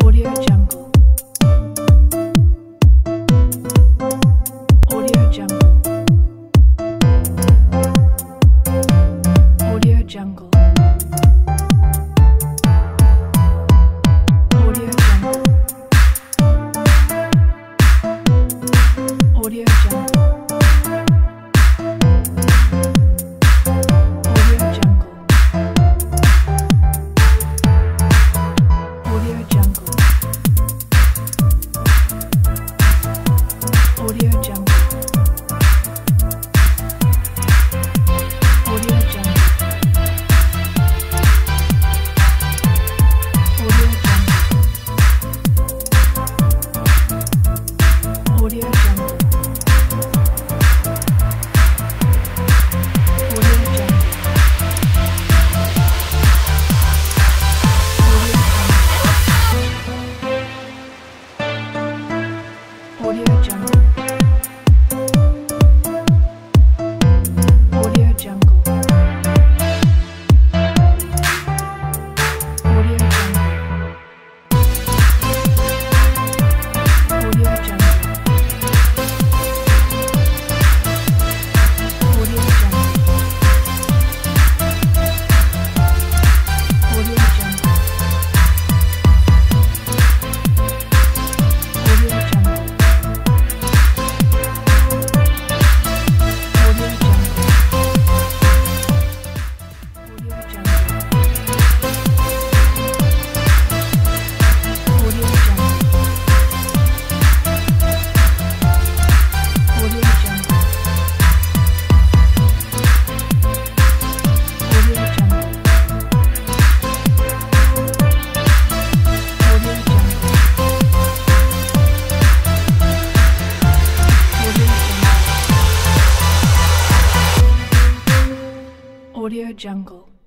Audio Audio Jungle.